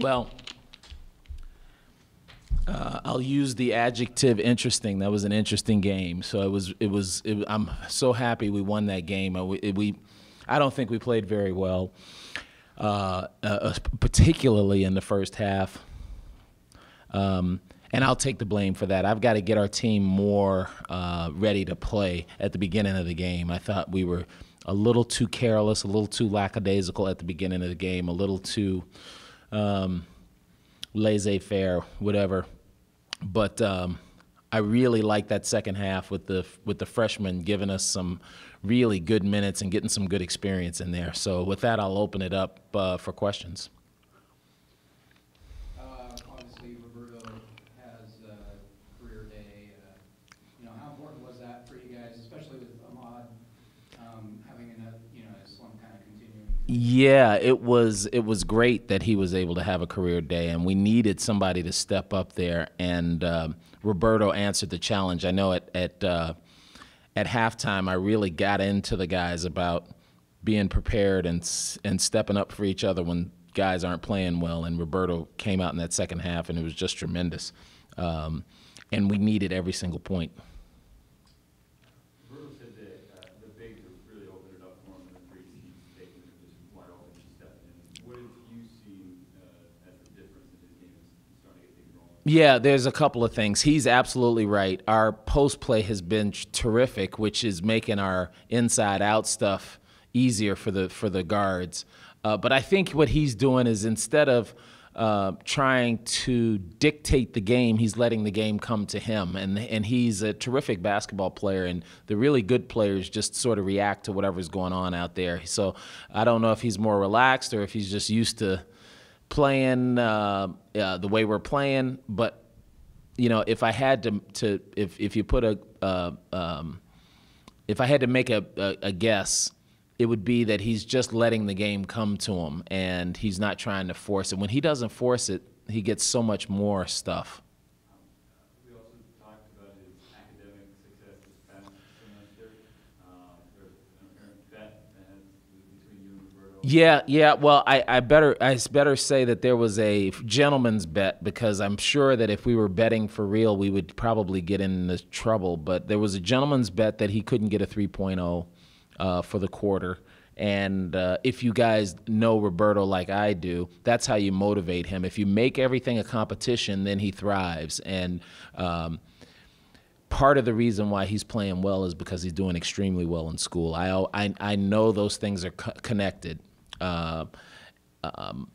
Well, uh, I'll use the adjective interesting. That was an interesting game. So it was. It was. It, I'm so happy we won that game. Uh, we, we I don't think we played very well, uh, uh, particularly in the first half. Um, and I'll take the blame for that. I've got to get our team more uh, ready to play at the beginning of the game. I thought we were a little too careless, a little too lackadaisical at the beginning of the game, a little too um, laissez-faire, whatever. But um, I really like that second half with the with the freshmen giving us some really good minutes and getting some good experience in there. So with that, I'll open it up uh, for questions. Uh, Obviously, Roberto has a career day. uh, You know, how important was that for you guys, especially with Ahmad um, having a, you know, his slump kind of continuing? Yeah, it was it was great that he was able to have a career day, and we needed somebody to step up there. And um, Roberto answered the challenge. I know at at uh, at halftime, I really got into the guys about being prepared and and stepping up for each other when guys aren't playing well. And Roberto came out in that second half, and it was just tremendous. Um, and we needed every single point. Roberto said that uh, the bigs have really opened it up for him in the three seats, taking the position wide open, she's stepping in. What have you seen uh, as the difference in his game is starting to get things rolling? Yeah, there's a couple of things. He's absolutely right. Our post play has been terrific, which is making our inside out stuff easier for the for the guards. Uh, but I think what he's doing is instead of uh, trying to dictate the game, he's letting the game come to him, and and he's a terrific basketball player. And the really good players just sort of react to whatever's going on out there. So I don't know if he's more relaxed or if he's just used to playing uh, uh, the way we're playing. But you know, if I had to, to if if you put a, uh, um, if I had to make a, a, a guess, it would be that he's just letting the game come to him, and he's not trying to force it. When he doesn't force it, he gets so much more stuff. We also talked about his academic success this past semester. Uh, There's an apparent bet that has between you and Roberto. Yeah, yeah. Well, I, I better I better say that there was a gentleman's bet because I'm sure that if we were betting for real, we would probably get into trouble. But there was a gentleman's bet that he couldn't get a 3.0 uh, for the quarter. And uh, if you guys know Roberto like I do, that's how you motivate him. If you make everything a competition, then he thrives. And um, part of the reason why he's playing well is because he's doing extremely well in school. I I, I know those things are co- connected, uh, um,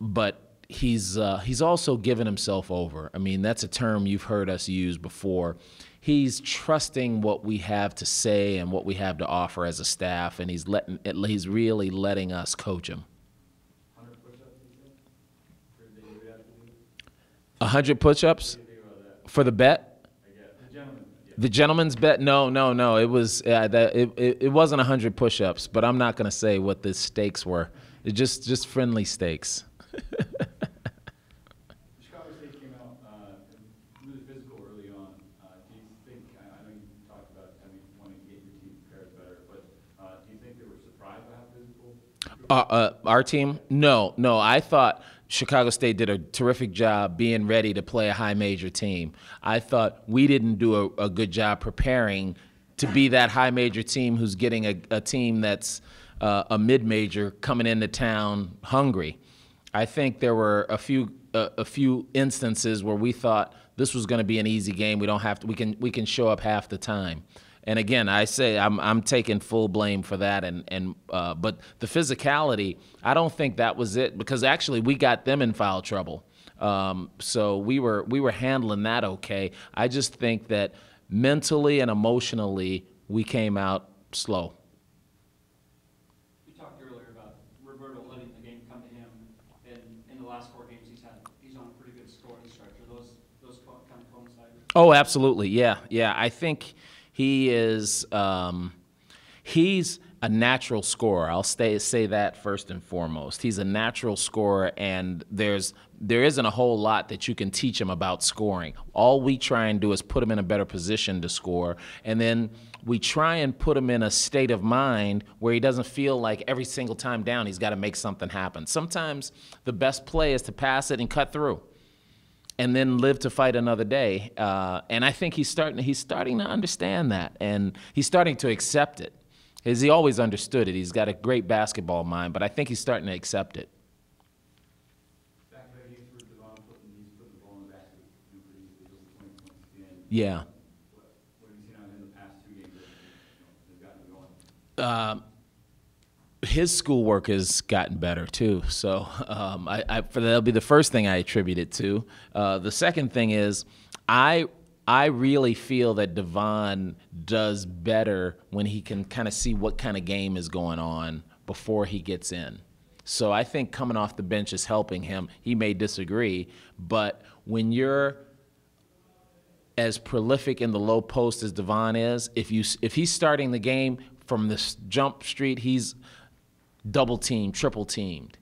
but he's uh, he's also given himself over. I mean, that's a term you've heard us use before. He's trusting what we have to say and what we have to offer as a staff, and he's letting he's really letting us coach him. A hundred push-ups for the bet. I guess, the gentleman, yeah. The gentleman's bet? No, no, no. It was uh, that it, it, it wasn't hundred push-ups, but I'm not going to say what the stakes were. It just just friendly stakes. Chicago State came out uh, really physical early on. Uh, Do you think, I I know you talked about having, to get your team prepared better, but uh, do you think they were surprised by physical? Uh, uh, our team? No, no. I thought Chicago State did a terrific job being ready to play a high major team. I thought we didn't do a, a good job preparing to be that high major team who's getting a, a team that's uh, a mid major coming into town hungry. I think there were a few a, a few instances where we thought this was going to be an easy game. We don't have to. We can we can show up half the time. And again, I say I'm I'm taking full blame for that. And and uh, but the physicality, I don't think that was it because actually we got them in foul trouble. Um, so we were we were handling that okay. I just think that mentally and emotionally we came out slow. You talked earlier about Roberto letting the game come to him, and in the last four games, he's had, he's on a pretty good scoring stretch. Those, those co- kind of coincide? Oh, absolutely. Yeah, yeah. I think he is. Um, he's a natural scorer. I'll stay, say that first and foremost. He's a natural scorer, and there's there isn't a whole lot that you can teach him about scoring. All we try and do is put him in a better position to score, and then we try and put him in a state of mind where he doesn't feel like every single time down he's got to make something happen. Sometimes the best play is to pass it and cut through and then live to fight another day. Uh, and I think he's starting he's starting to understand that, and he's starting to accept it. As he always understood it. He's got a great basketball mind, but I think he's starting to accept it. Back there, he's for Devon putting, he's putting the ball in the basket, you know, pretty easily, over twenty points at the end. Yeah. What, his schoolwork has gotten better too. So um, I, I, for that'll be the first thing I attribute it to. Uh, the second thing is, I I really feel that Devon does better when he can kind of see what kind of game is going on before he gets in. So I think coming off the bench is helping him. He may disagree, but when you're as prolific in the low post as Devon is, if you if he's starting the game from this jump street, he's double teamed, triple teamed.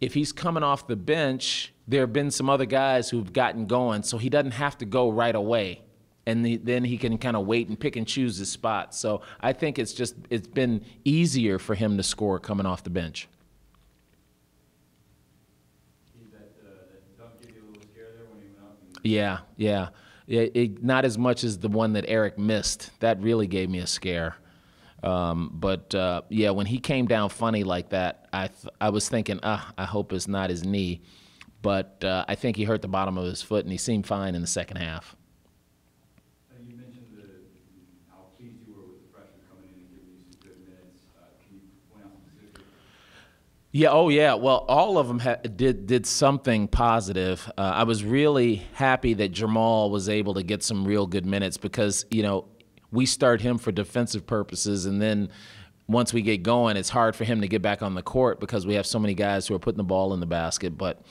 If he's coming off the bench, there have been some other guys who've gotten going, so he doesn't have to go right away. And the, then he can kind of wait and pick and choose his spot. So I think it's just it's been easier for him to score coming off the bench. Uh, that dunk gave you a little scare there when he went up and Yeah, yeah. It, it, not as much as the one that Eric missed. That really gave me a scare. Um, but uh, yeah, when he came down funny like that, I th- I was thinking, ah, I hope it's not his knee. But uh, I think he hurt the bottom of his foot, and he seemed fine in the second half. Uh, you mentioned the, how pleased you were with the freshmen coming in and giving you some good minutes. Uh, can you point out some? Yeah. Oh, yeah. Well, all of them ha- did did something positive. Uh, I was really happy that Jarmal was able to get some real good minutes because you know we start him for defensive purposes, and then once we get going, it's hard for him to get back on the court because we have so many guys who are putting the ball in the basket. But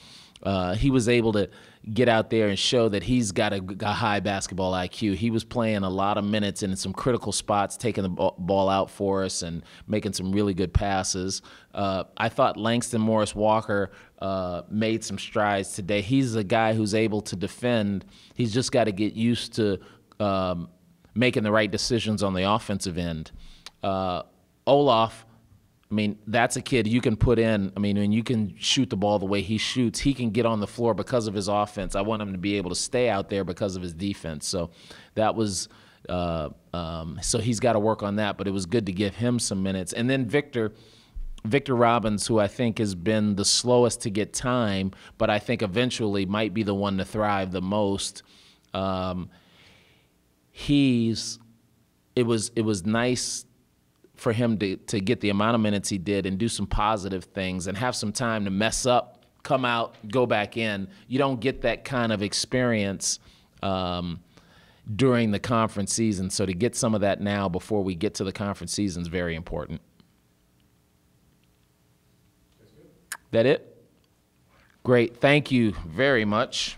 uh, he was able to get out there and show that he's got a, a, high basketball IQ. He was playing a lot of minutes in some critical spots, taking the ball out for us and making some really good passes. Uh, I thought Langston Morris Walker uh, made some strides today. He's a guy who's able to defend. He's just got to get used to. Um, making the right decisions on the offensive end. Uh, Olaf, I mean, that's a kid you can put in. I mean, you can shoot the ball the way he shoots, he can get on the floor because of his offense. I want him to be able to stay out there because of his defense. So that was. Uh, um, so he's got to work on that, but it was good to give him some minutes. And then Victor, Victor Robbins, who I think has been the slowest to get time, but I think eventually might be the one to thrive the most. Um, he's it was it was nice for him to to get the amount of minutes he did and do some positive things and have some time to mess up, come out, go back in. You don't get that kind of experience um, during the conference season. So to get some of that now before we get to the conference season is very important. That it? Great. Thank you very much.